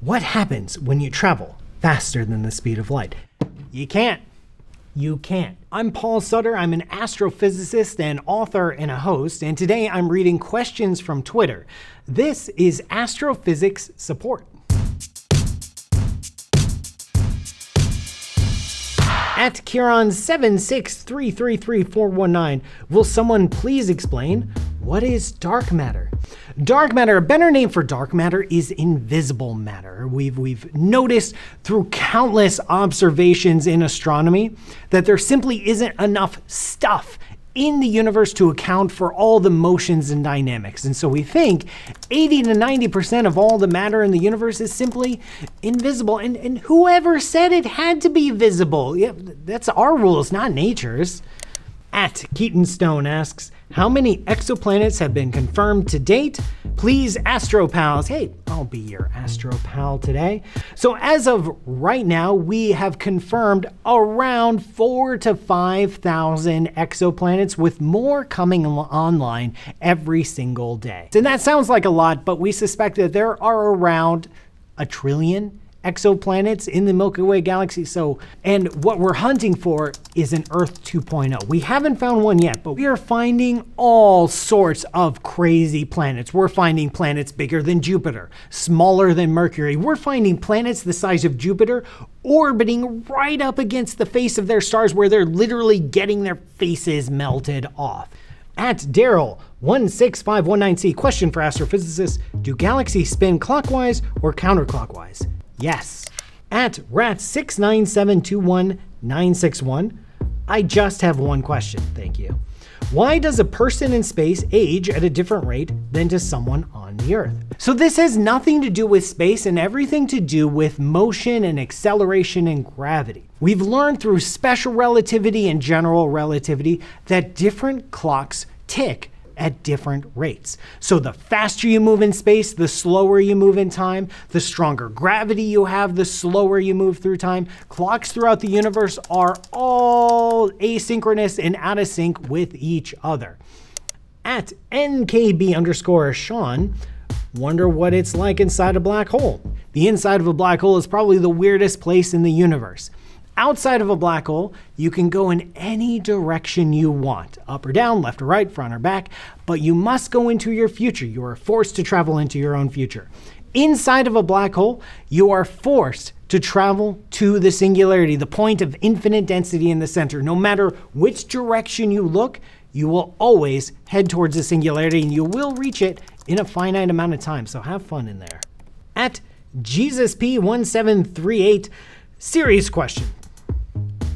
What happens when you travel faster than the speed of light? You can't. You can't. I'm Paul Sutter. I'm an astrophysicist, and author, and a host, and today I'm reading questions from Twitter. This is Astrophysics Support. At Kieran763333419, will someone please explain what is dark matter? Dark matter, a better name for dark matter is invisible matter. We've, we've noticed through countless observations in astronomy that there simply isn't enough stuff in the universe to account for all the motions and dynamics. And so we think 80 to 90% of all the matter in the universe is simply invisible. And, and whoever said it had to be visible? Yeah, that's our rules, not nature's. At Keaton Stone asks, how many exoplanets have been confirmed to date? Please, AstroPals. Hey, I'll be your AstroPal today. So as of right now, we have confirmed around four to 5,000 exoplanets with more coming online every single day. And that sounds like a lot, but we suspect that there are around a trillion exoplanets in the Milky Way galaxy. So, and what we're hunting for is an Earth 2.0. We haven't found one yet, but we are finding all sorts of crazy planets. We're finding planets bigger than Jupiter, smaller than Mercury. We're finding planets the size of Jupiter orbiting right up against the face of their stars where they're literally getting their faces melted off. At Daryl 16519C, question for astrophysicists Do galaxies spin clockwise or counterclockwise? Yes. At rat697219661, I just have one question, thank you. Why does a person in space age at a different rate than does someone on the Earth? So this has nothing to do with space and everything to do with motion and acceleration and gravity. We've learned through special relativity and general relativity that different clocks tick at different rates. So the faster you move in space, the slower you move in time, the stronger gravity you have, the slower you move through time. Clocks throughout the universe are all asynchronous and out of sync with each other. At NKB underscore Sean, wonder what it's like inside a black hole. The inside of a black hole is probably the weirdest place in the universe. Outside of a black hole, you can go in any direction you want, up or down, left or right, front or back, but you must go into your future. You are forced to travel into your own future. Inside of a black hole, you are forced to travel to the singularity, the point of infinite density in the center. No matter which direction you look, you will always head towards the singularity and you will reach it in a finite amount of time. So have fun in there. At JesusP1738, serious question.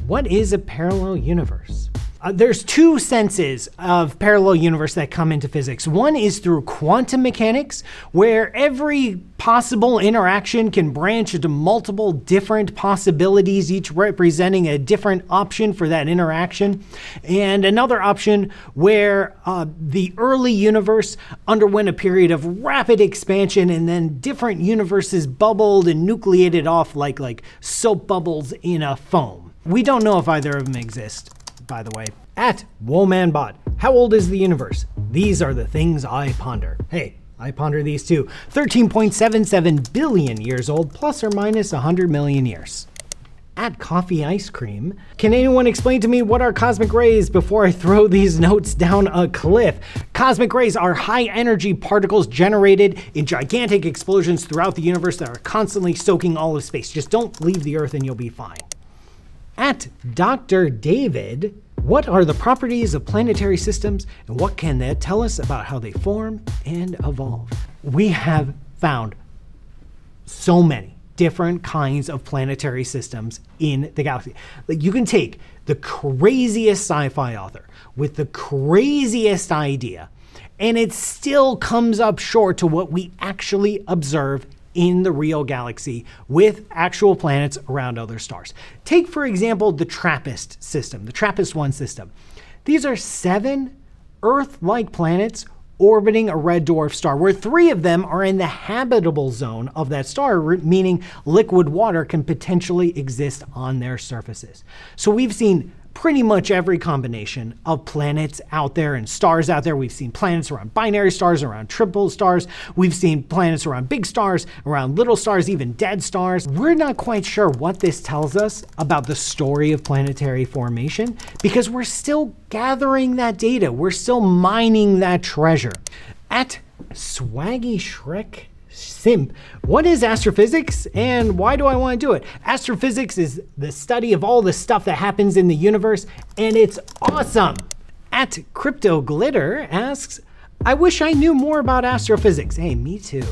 What is a parallel universe? Uh, there's two senses of parallel universe that come into physics. One is through quantum mechanics, where every possible interaction can branch into multiple different possibilities, each representing a different option for that interaction. And another option where uh, the early universe underwent a period of rapid expansion and then different universes bubbled and nucleated off like, like soap bubbles in a foam. We don't know if either of them exist, by the way. At WomanBot, how old is the universe? These are the things I ponder. Hey, I ponder these too. 13.77 billion years old, plus or minus 100 million years. At Coffee Ice Cream, can anyone explain to me what are cosmic rays before I throw these notes down a cliff? Cosmic rays are high energy particles generated in gigantic explosions throughout the universe that are constantly soaking all of space. Just don't leave the Earth and you'll be fine. At Dr. David, what are the properties of planetary systems and what can they tell us about how they form and evolve? We have found so many different kinds of planetary systems in the galaxy. Like you can take the craziest sci-fi author with the craziest idea and it still comes up short to what we actually observe in the real galaxy with actual planets around other stars. Take, for example, the TRAPPIST system, the TRAPPIST-1 system. These are seven Earth-like planets orbiting a red dwarf star, where three of them are in the habitable zone of that star, meaning liquid water can potentially exist on their surfaces. So we've seen pretty much every combination of planets out there and stars out there. We've seen planets around binary stars, around triple stars. We've seen planets around big stars, around little stars, even dead stars. We're not quite sure what this tells us about the story of planetary formation because we're still gathering that data. We're still mining that treasure. At Swaggy Shrek simp. What is astrophysics and why do I want to do it? Astrophysics is the study of all the stuff that happens in the universe and it's awesome. At Crypto Glitter asks, I wish I knew more about astrophysics. Hey, me too.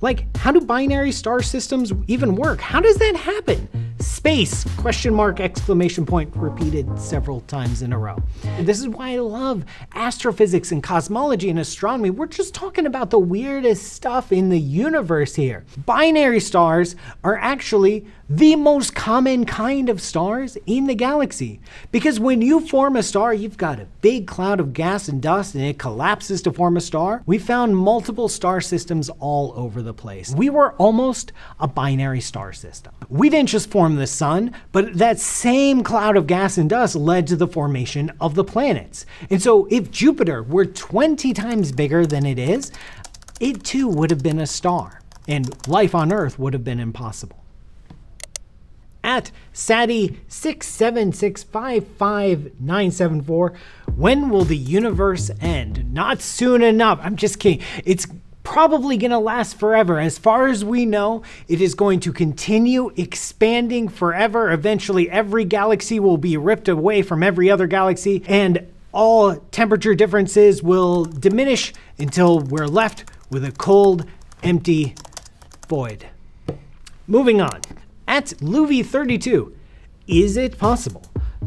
Like, how do binary star systems even work? How does that happen? Space, question mark, exclamation point, repeated several times in a row. This is why I love astrophysics and cosmology and astronomy. We're just talking about the weirdest stuff in the universe here. Binary stars are actually the most common kind of stars in the galaxy. Because when you form a star, you've got a big cloud of gas and dust and it collapses to form a star. We found multiple star systems all over the place. We were almost a binary star system. We didn't just form the sun, but that same cloud of gas and dust led to the formation of the planets. And so if Jupiter were 20 times bigger than it is, it too would have been a star. And life on Earth would have been impossible at SATI676555974. When will the universe end? Not soon enough. I'm just kidding. It's probably going to last forever. As far as we know, it is going to continue expanding forever. Eventually, every galaxy will be ripped away from every other galaxy, and all temperature differences will diminish until we're left with a cold, empty void. Moving on. At Luvi32, is it possible?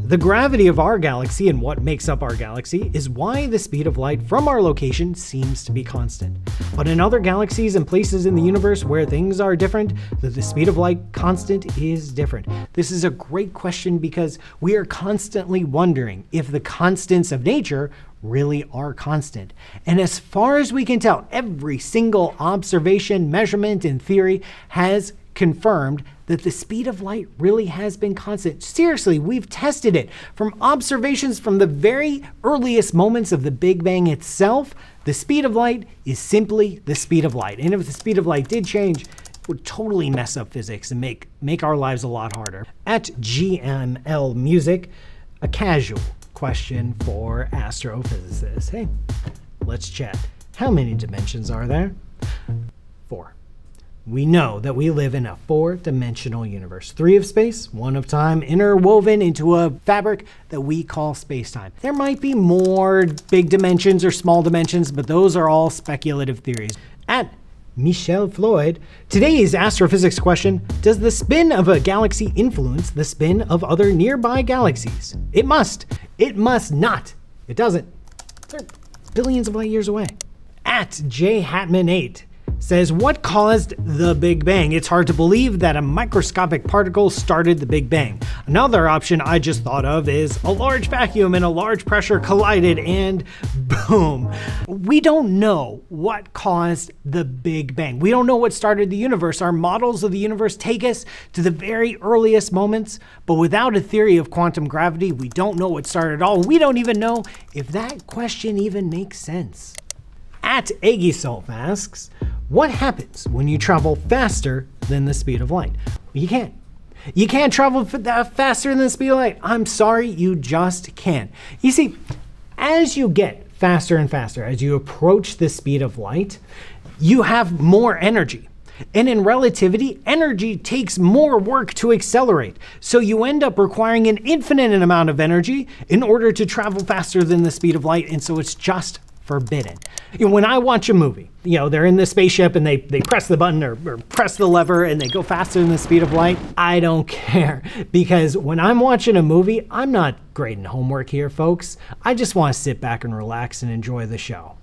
The gravity of our galaxy and what makes up our galaxy is why the speed of light from our location seems to be constant. But in other galaxies and places in the universe where things are different, the speed of light constant is different. This is a great question because we are constantly wondering if the constants of nature really are constant. And as far as we can tell, every single observation, measurement, and theory has confirmed that the speed of light really has been constant. Seriously, we've tested it from observations from the very earliest moments of the Big Bang itself. The speed of light is simply the speed of light. And if the speed of light did change, it would totally mess up physics and make, make our lives a lot harder. At GML Music, a casual question for astrophysicists. Hey, let's chat. How many dimensions are there? Four we know that we live in a four dimensional universe three of space, one of time, interwoven into a fabric that we call space time. There might be more big dimensions or small dimensions, but those are all speculative theories. At Michelle Floyd, today's astrophysics question Does the spin of a galaxy influence the spin of other nearby galaxies? It must. It must not. It doesn't. They're billions of light years away. At jhatman8, says, What caused the Big Bang? It's hard to believe that a microscopic particle started the Big Bang. Another option I just thought of is a large vacuum and a large pressure collided and boom. We don't know what caused the Big Bang. We don't know what started the universe. Our models of the universe take us to the very earliest moments, but without a theory of quantum gravity, we don't know what started at all. We don't even know if that question even makes sense. At Aegisolf asks, what happens when you travel faster than the speed of light? You can't. You can't travel uh, faster than the speed of light. I'm sorry, you just can't. You see, as you get faster and faster, as you approach the speed of light, you have more energy. And in relativity, energy takes more work to accelerate. So you end up requiring an infinite amount of energy in order to travel faster than the speed of light. And so it's just forbidden. You know, when I watch a movie, you know, they're in the spaceship and they, they press the button or, or press the lever and they go faster than the speed of light. I don't care because when I'm watching a movie, I'm not grading homework here, folks. I just want to sit back and relax and enjoy the show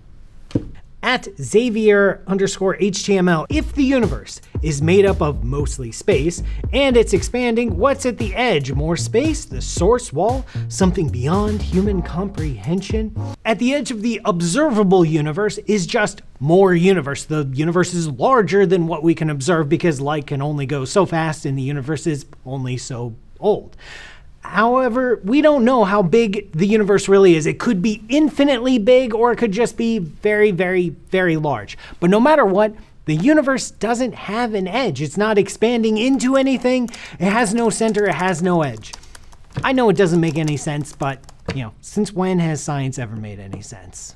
at Xavier underscore HTML. If the universe is made up of mostly space and it's expanding, what's at the edge? More space? The source wall? Something beyond human comprehension? At the edge of the observable universe is just more universe. The universe is larger than what we can observe because light can only go so fast and the universe is only so old. However, we don't know how big the universe really is. It could be infinitely big or it could just be very, very, very large. But no matter what, the universe doesn't have an edge. It's not expanding into anything. It has no center, it has no edge. I know it doesn't make any sense, but, you know, since when has science ever made any sense?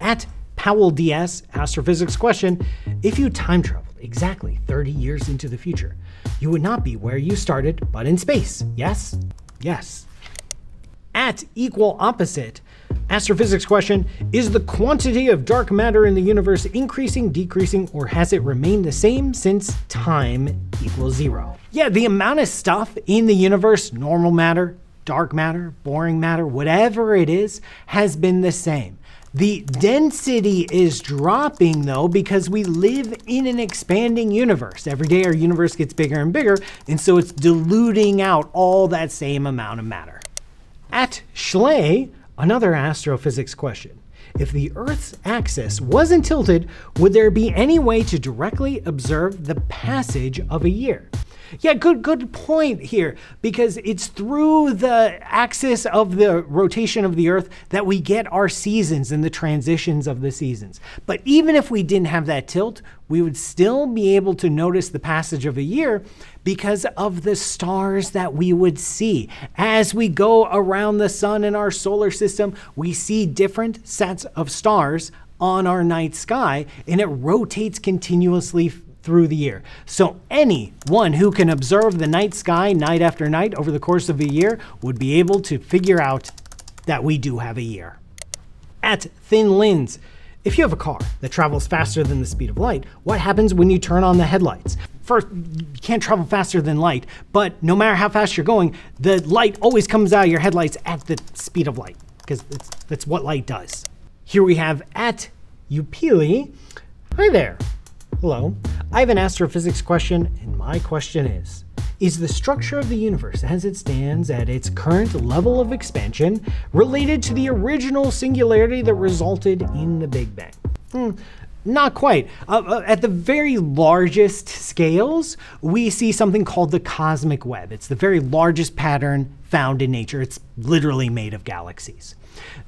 At Powell DS astrophysics question, if you time traveled exactly 30 years into the future, you would not be where you started, but in space. Yes? Yes. At equal opposite, astrophysics question Is the quantity of dark matter in the universe increasing, decreasing, or has it remained the same since time equals zero? Yeah, the amount of stuff in the universe, normal matter, dark matter, boring matter, whatever it is, has been the same. The density is dropping though because we live in an expanding universe. Every day our universe gets bigger and bigger, and so it's diluting out all that same amount of matter. At Schley, another astrophysics question. If the Earth's axis wasn't tilted, would there be any way to directly observe the passage of a year? Yeah, good good point here because it's through the axis of the rotation of the earth that we get our seasons and the transitions of the seasons. But even if we didn't have that tilt, we would still be able to notice the passage of a year because of the stars that we would see. As we go around the sun in our solar system, we see different sets of stars on our night sky and it rotates continuously through the year. So anyone who can observe the night sky night after night over the course of a year would be able to figure out that we do have a year. At Thin Lens, if you have a car that travels faster than the speed of light, what happens when you turn on the headlights? First, you can't travel faster than light, but no matter how fast you're going, the light always comes out of your headlights at the speed of light, because that's what light does. Here we have at Upili. Hi there. Hello. I have an astrophysics question, and my question is Is the structure of the universe as it stands at its current level of expansion related to the original singularity that resulted in the Big Bang? Hmm. Not quite. Uh, uh, at the very largest scales, we see something called the cosmic web. It's the very largest pattern found in nature. It's literally made of galaxies.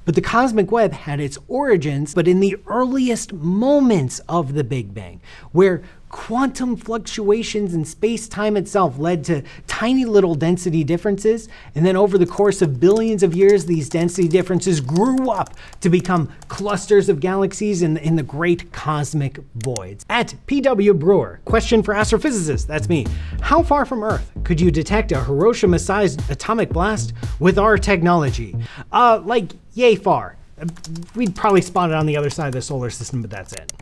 But the cosmic web had its origins, but in the earliest moments of the Big Bang, where quantum fluctuations in space time itself led to tiny little density differences. And then over the course of billions of years, these density differences grew up to become clusters of galaxies in, in the great cosmic voids. At PW Brewer, question for astrophysicists, that's me. How far from Earth could you detect a Hiroshima sized atomic blast with our technology? Uh, like, yay far. We'd probably spot it on the other side of the solar system, but that's it.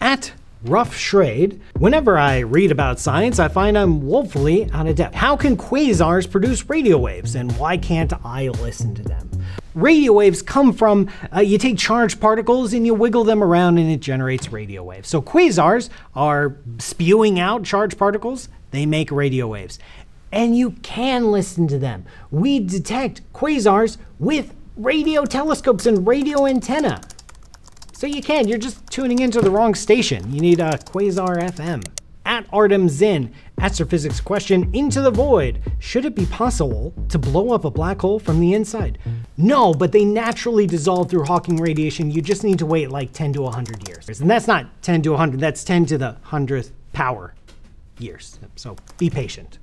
At Rough Schrade. Whenever I read about science, I find I'm woefully out of depth. How can quasars produce radio waves, and why can't I listen to them? Radio waves come from, uh, you take charged particles and you wiggle them around and it generates radio waves. So quasars are spewing out charged particles, they make radio waves. And you can listen to them. We detect quasars with radio telescopes and radio antenna. So you can, you're just tuning into the wrong station. You need a Quasar FM. At Artem Zin, astrophysics question into the void. Should it be possible to blow up a black hole from the inside? No, but they naturally dissolve through Hawking radiation. You just need to wait like 10 to 100 years. And that's not 10 to 100, that's 10 to the 100th power years. So be patient.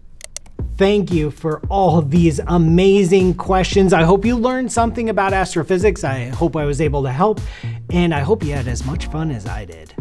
Thank you for all these amazing questions. I hope you learned something about astrophysics. I hope I was able to help, and I hope you had as much fun as I did.